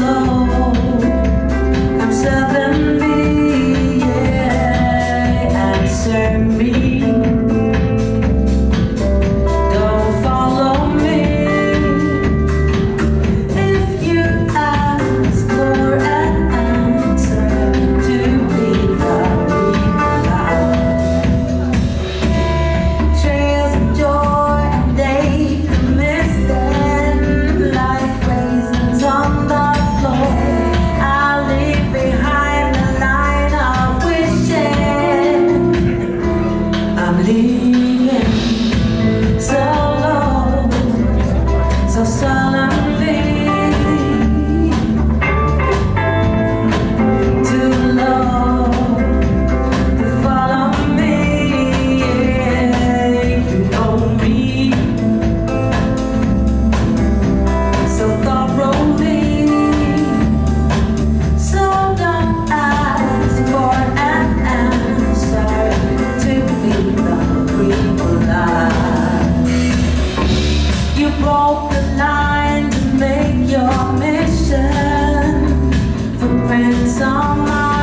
alone. the line to make your mission. Footprints on my